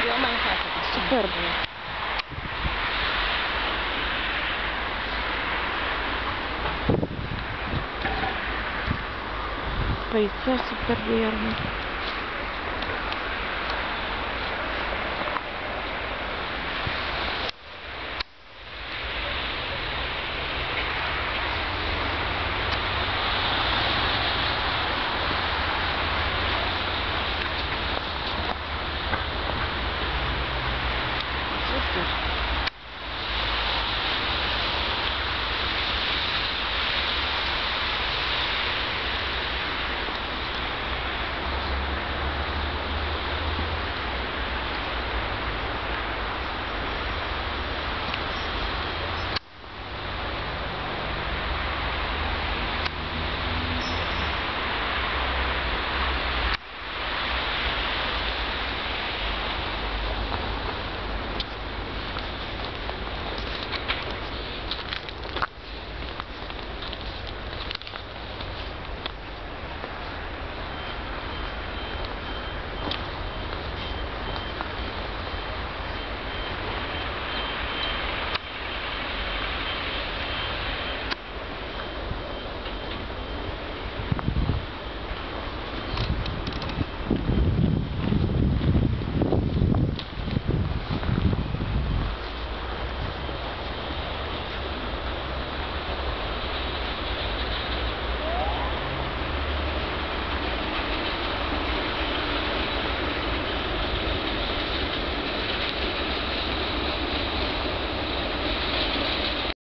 Dėl Manhattan. Superbų. Paisa superbų jarmą. sisters